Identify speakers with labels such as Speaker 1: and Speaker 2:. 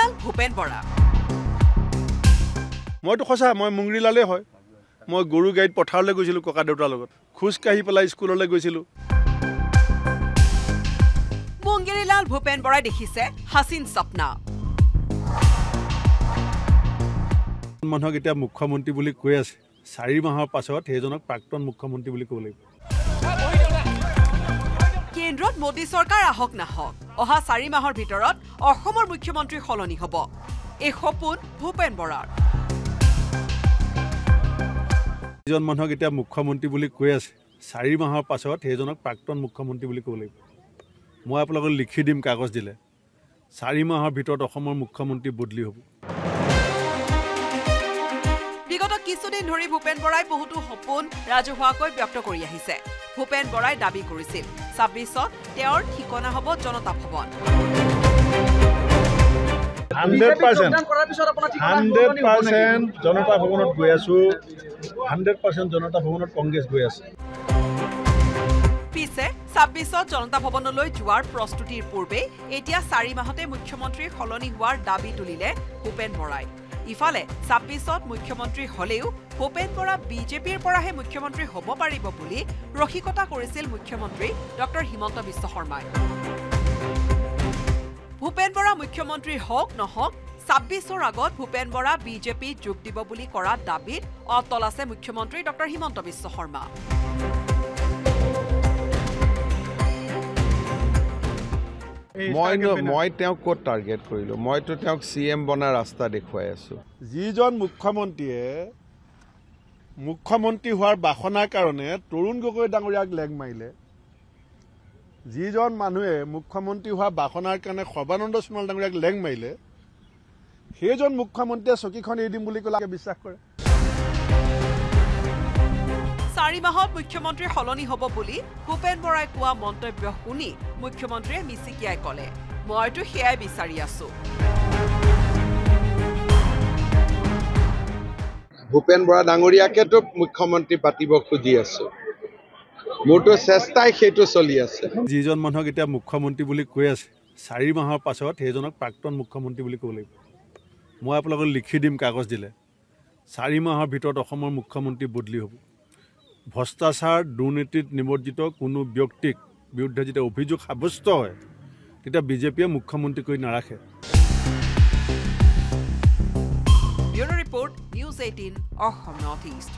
Speaker 1: মুংগিৰিলাল ভূপেন বৰা।
Speaker 2: মইতো সঁচা মই মুংগিৰিলালেই হয়। মই গৰু গাড়ীত পথাৰলৈ গৈছিলোঁ ককা দেউতাৰ লগত। খোজকাঢ়ি পেলাই স্কুললৈ গৈছিলোঁ।
Speaker 1: মুংগিৰিলাল ভূপেন বৰাই দেখিছে হাচিন সপনা
Speaker 2: মানুহক এতিয়া মুখ্যমন্ত্ৰী বুলি কৈ আছে। চাৰি মাহৰ পাছত সেইজনক প্ৰাক্তন মুখ্যমন্ত্ৰী বুলি ক'ব লাগিব।
Speaker 1: কেন্দ্ৰত মোদী চৰকাৰ আহক নাহক। অহা চাৰি মাহৰ ভিতৰত অসমৰ মুখ্যমন্ত্ৰী সলনি হ'ব। এই সপোন ভূপেন বৰাৰ।
Speaker 2: যিজন মানুহক এতিয়া মুখ্যমন্ত্ৰী বুলি কৈ আছে চাৰি মাহৰ পাছত সেইজনক প্ৰাক্তন মুখ্যমন্ত্ৰী বুলি ক'ব লাগিব। মই আপোনালোকক লিখি দিম কাগজ দিলে। চাৰি মাহৰ ভিতৰত অসমৰ মুখ্যমন্ত্ৰী বদলি হ'ব।
Speaker 1: বিগত কিছুদিন ধৰি ভূপেন বৰাই বহুতো সপোন ৰাজহুৱাকৈ ব্যক্ত কৰি আহিছে। ভূপেন বৰাই দাবী কৰিছিল ছাব্বিছত তেওঁৰ ঠিকনা হ'ব Janata Bhawan.
Speaker 2: Hundred percent. Hundred percent Janata ভৱনত গৈ আছোঁ। হাণ্ড্ৰেড পাৰ্চেণ্ট জনতা ভৱনত কংগ্ৰেছ গৈ আছে।
Speaker 1: পিছে ছাব্বিছত জনতা ভৱনলৈ যোৱাৰ প্ৰস্তুতিৰ পূৰ্বে এতিয়া চাৰি মাহতে মুখ্যমন্ত্ৰী সলনি হোৱাৰ দাবী তুলিলে ভূপেন বৰাই। ইফালে ছাব্বিছত মুখ্যমন্ত্ৰী হলেও ভূপেন বৰা বিজেপিৰ পৰাহে মুখ্যমন্ত্ৰী হ'ব পাৰিব বুলি ৰসিকতা কৰিছিল মুখ্যমন্ত্ৰী ডক্টৰ হিমন্ত বিশ্ব শৰ্মাই। ভূপেন বৰা মুখ্যমন্ত্ৰী হওক নহওক ছাব্বিছৰ আগত ভূপেন বৰা বিজেপিত যোগ দিব বুলি কৰা দাবীত অটল আছে মুখ্যমন্ত্ৰী ডক্টৰ হিমন্ত বিশ্ব শৰ্মা।
Speaker 3: মই মই তেওঁক ক'ত টাৰ্গেট কৰিলোঁ? মইতো তেওঁক চি এম বনা ৰাস্তা দেখুৱাই আছোঁ।
Speaker 2: যিজন মুখ্যমন্ত্ৰীয়ে মুখ্যমন্ত্ৰী হোৱাৰ বাসনাৰ কাৰণে তৰুণ গগৈ ডাঙৰীয়াক লেগ মাৰিলে যিজন মানুহে মুখ্যমন্ত্ৰী হোৱা বাসনাৰ কাৰণে সৰ্বানন্দ সোণোৱাল ডাঙৰীয়াক লেগ মাৰিলে সেইজন মুখ্যমন্ত্ৰীয়ে চকীখন এৰি দিম বুলি ক'লে বিশ্বাস কৰে।
Speaker 1: চাৰি মাহত মুখ্যমন্ত্ৰী সলনি হ'ব বুলি ভূপেন বৰাই কোৱা মন্তব্য শুনি মুখ্যমন্ত্ৰীয়ে মিচিকিয়াই ক'লে। মইতো সেয়াই বিচাৰি আছো।
Speaker 3: ভূপেন বৰা ডাঙৰীয়াকেতো মুখ্যমন্ত্ৰী পাতিব খুজি আছোঁ। মোৰতো চেষ্টাই সেইটো চলি আছে।
Speaker 2: যিজন মানুহক এতিয়া মুখ্যমন্ত্ৰী বুলি কৈ আছে চাৰি মাহৰ পাছত সেইজনক প্ৰাক্তন মুখ্যমন্ত্ৰী বুলি ক'ব লাগিব। মই আপোনালোকক লিখি দিম কাগজ দিলে। চাৰি মাহৰ ভিতৰত অসমৰ মুখ্যমন্ত্ৰী বদলি হ'ব। ভ্ৰষ্টাচাৰ দুৰ্নীতিত নিমজ্জিত কোনো ব্যক্তিক বিৰুদ্ধে যেতিয়া অভিযোগ সাব্যস্ত হয় তেতিয়া বিজেপিয়ে মুখ্যমন্ত্ৰী কৰি নাৰাখে।
Speaker 1: Report news eighteen Assam north east